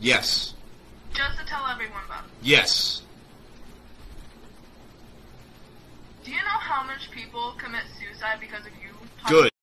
Yes. Just to tell everyone about it. Yes. Do you know how much people commit suicide because of you? talking Good.